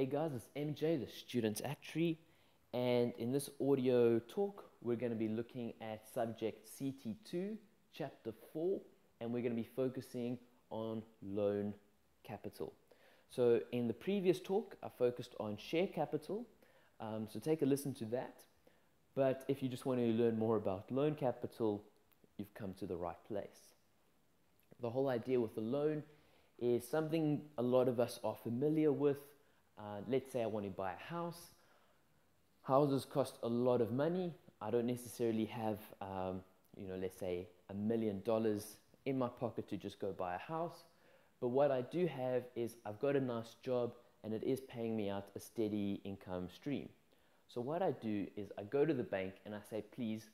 Hey guys, it's MJ, the Student Actuary, and in this audio talk, we're going to be looking at subject CT2, chapter 4, and we're going to be focusing on loan capital. So in the previous talk, I focused on share capital, um, so take a listen to that. But if you just want to learn more about loan capital, you've come to the right place. The whole idea with the loan is something a lot of us are familiar with. Uh, let's say I want to buy a house. Houses cost a lot of money. I don't necessarily have, um, you know, let's say a million dollars in my pocket to just go buy a house. But what I do have is I've got a nice job and it is paying me out a steady income stream. So what I do is I go to the bank and I say, please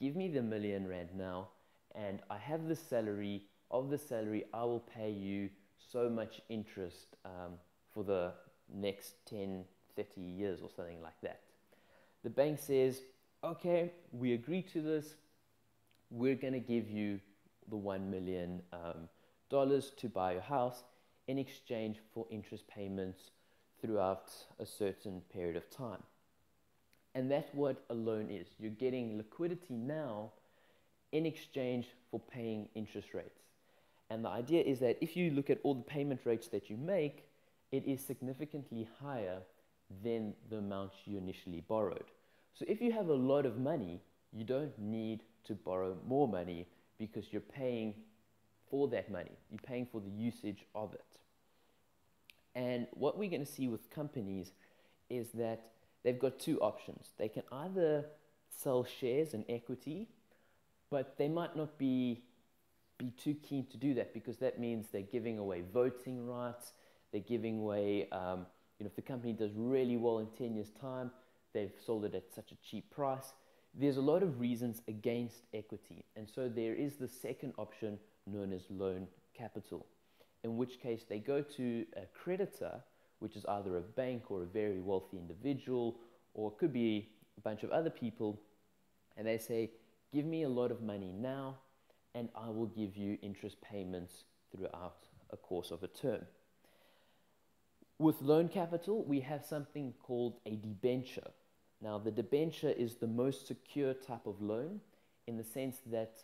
give me the million rand now and I have the salary. Of the salary, I will pay you so much interest um, for the next 10, 30 years or something like that. The bank says, okay, we agree to this. We're going to give you the $1 million um, to buy your house in exchange for interest payments throughout a certain period of time. And that's what a loan is. You're getting liquidity now in exchange for paying interest rates. And the idea is that if you look at all the payment rates that you make, it is significantly higher than the amount you initially borrowed. So if you have a lot of money, you don't need to borrow more money because you're paying for that money. You're paying for the usage of it. And what we're going to see with companies is that they've got two options. They can either sell shares and equity, but they might not be be too keen to do that because that means they're giving away voting rights. They're giving away, um, you know, if the company does really well in 10 years' time, they've sold it at such a cheap price. There's a lot of reasons against equity. And so there is the second option known as loan capital, in which case they go to a creditor, which is either a bank or a very wealthy individual, or it could be a bunch of other people, and they say, Give me a lot of money now and I will give you interest payments throughout a course of a term. With loan capital, we have something called a debenture. Now, the debenture is the most secure type of loan in the sense that,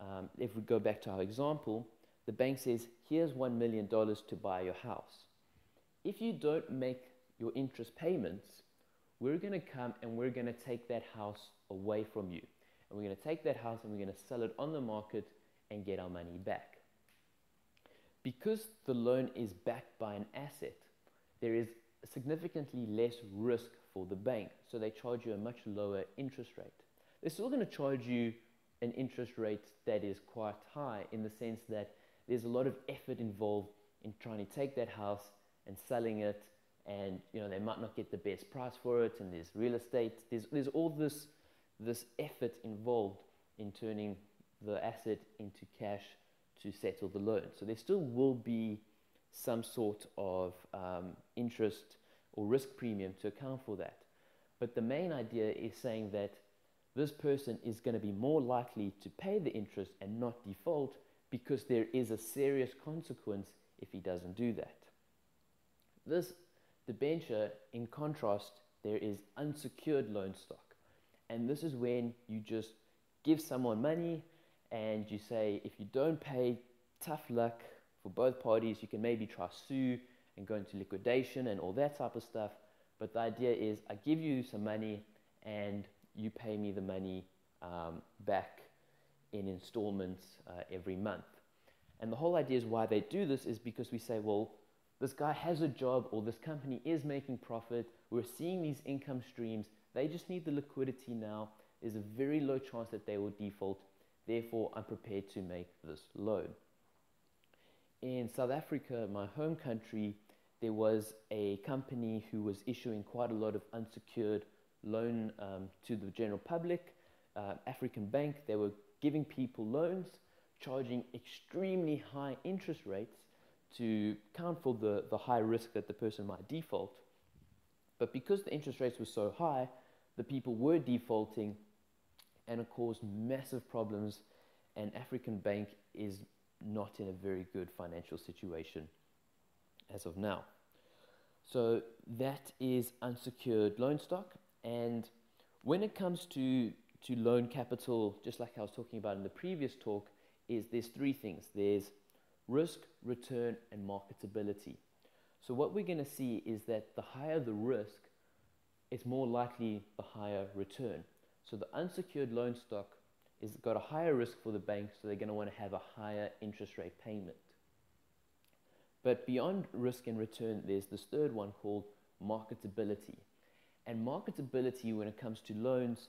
um, if we go back to our example, the bank says, here's $1 million to buy your house. If you don't make your interest payments, we're going to come and we're going to take that house away from you and we're going to take that house and we're going to sell it on the market and get our money back. Because the loan is backed by an asset, there is significantly less risk for the bank, so they charge you a much lower interest rate. They're still going to charge you an interest rate that is quite high in the sense that there's a lot of effort involved in trying to take that house and selling it and you know they might not get the best price for it and there's real estate there's, there's all this this effort involved in turning the asset into cash to settle the loan. So there still will be some sort of um, interest or risk premium to account for that. But the main idea is saying that this person is going to be more likely to pay the interest and not default because there is a serious consequence if he doesn't do that. This debenture, in contrast, there is unsecured loan stock. And this is when you just give someone money and you say, if you don't pay, tough luck for both parties. You can maybe try sue and go into liquidation and all that type of stuff. But the idea is, I give you some money and you pay me the money um, back in installments uh, every month. And the whole idea is why they do this is because we say, well, this guy has a job or this company is making profit. We're seeing these income streams. They just need the liquidity now. There's a very low chance that they will default. Therefore, I'm prepared to make this loan. In South Africa, my home country, there was a company who was issuing quite a lot of unsecured loan um, to the general public. Uh, African Bank, they were giving people loans, charging extremely high interest rates to account for the, the high risk that the person might default. But because the interest rates were so high, the people were defaulting and it caused massive problems and African Bank is not in a very good financial situation as of now. So that is unsecured loan stock. And when it comes to, to loan capital, just like I was talking about in the previous talk, is there's three things. There's risk, return, and marketability. So what we're going to see is that the higher the risk, it's more likely the higher return. So the unsecured loan stock is got a higher risk for the bank, so they're going to want to have a higher interest rate payment. But beyond risk and return, there's this third one called marketability. And marketability, when it comes to loans,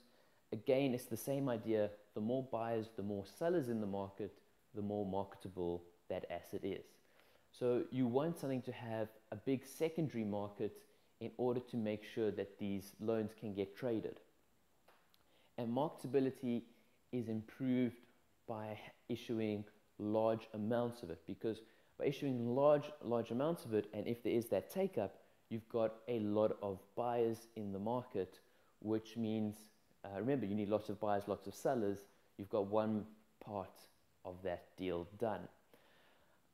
again, it's the same idea. The more buyers, the more sellers in the market, the more marketable that asset is. So you want something to have a big secondary market in order to make sure that these loans can get traded. And marketability is improved by issuing large amounts of it. Because by issuing large large amounts of it and if there is that take up you've got a lot of buyers in the market which means uh, remember you need lots of buyers lots of sellers. You've got one part of that deal done.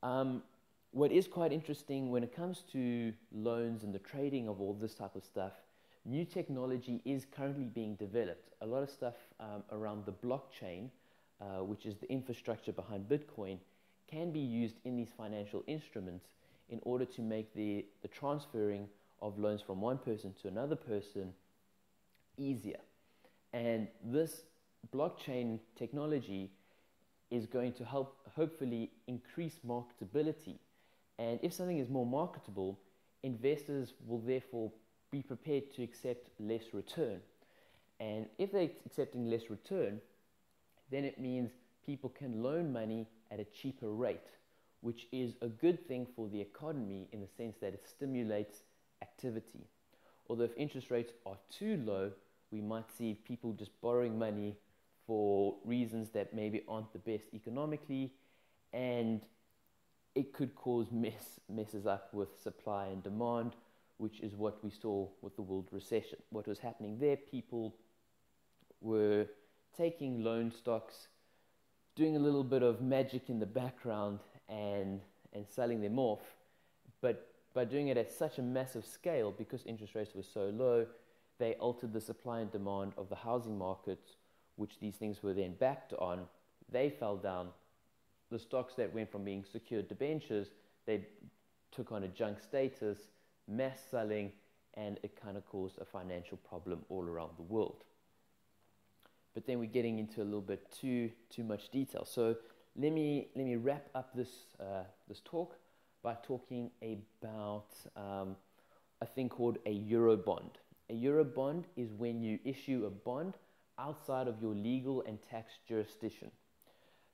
Um, what is quite interesting when it comes to loans and the trading of all this type of stuff new technology is currently being developed. A lot of stuff um, around the blockchain, uh, which is the infrastructure behind Bitcoin, can be used in these financial instruments in order to make the, the transferring of loans from one person to another person easier. And this blockchain technology is going to help hopefully increase marketability. And if something is more marketable, investors will therefore be prepared to accept less return. And if they're accepting less return, then it means people can loan money at a cheaper rate, which is a good thing for the economy in the sense that it stimulates activity. Although if interest rates are too low, we might see people just borrowing money for reasons that maybe aren't the best economically, and it could cause mess, messes up with supply and demand, which is what we saw with the world recession. What was happening there, people were taking loan stocks, doing a little bit of magic in the background and, and selling them off. But by doing it at such a massive scale, because interest rates were so low, they altered the supply and demand of the housing market, which these things were then backed on. They fell down. The stocks that went from being secured debentures, they took on a junk status mass selling, and it kind of caused a financial problem all around the world. But then we're getting into a little bit too too much detail. So let me let me wrap up this uh, this talk by talking about um, a thing called a euro bond. A euro bond is when you issue a bond outside of your legal and tax jurisdiction.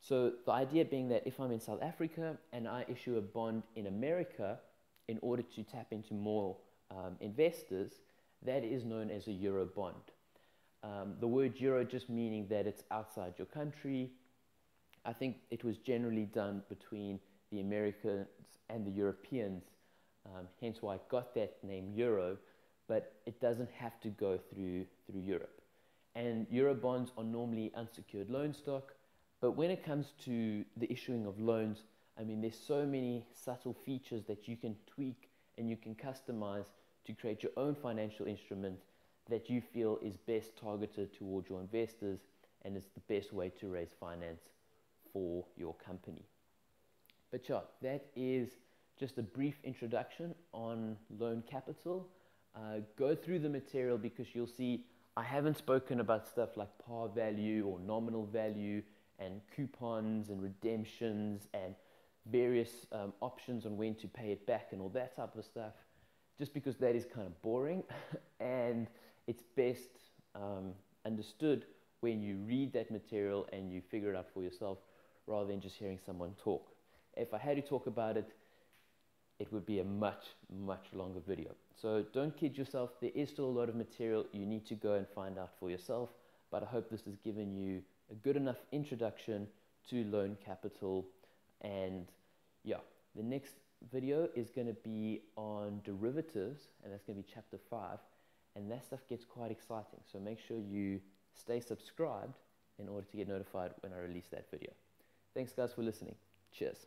So the idea being that if I'm in South Africa and I issue a bond in America, in order to tap into more um, investors, that is known as a euro bond. Um, the word euro just meaning that it's outside your country. I think it was generally done between the Americans and the Europeans, um, hence why it got that name euro, but it doesn't have to go through, through Europe. And euro bonds are normally unsecured loan stock, but when it comes to the issuing of loans, I mean, there's so many subtle features that you can tweak and you can customize to create your own financial instrument that you feel is best targeted towards your investors and is the best way to raise finance for your company. But yeah, that is just a brief introduction on loan capital. Uh, go through the material because you'll see I haven't spoken about stuff like par value or nominal value and coupons and redemptions and various um, options on when to pay it back and all that type of stuff, just because that is kind of boring and it's best um, understood when you read that material and you figure it out for yourself rather than just hearing someone talk. If I had to talk about it, it would be a much, much longer video. So don't kid yourself, there is still a lot of material you need to go and find out for yourself, but I hope this has given you a good enough introduction to loan capital and yeah, the next video is going to be on derivatives, and that's going to be chapter 5. And that stuff gets quite exciting. So make sure you stay subscribed in order to get notified when I release that video. Thanks, guys, for listening. Cheers.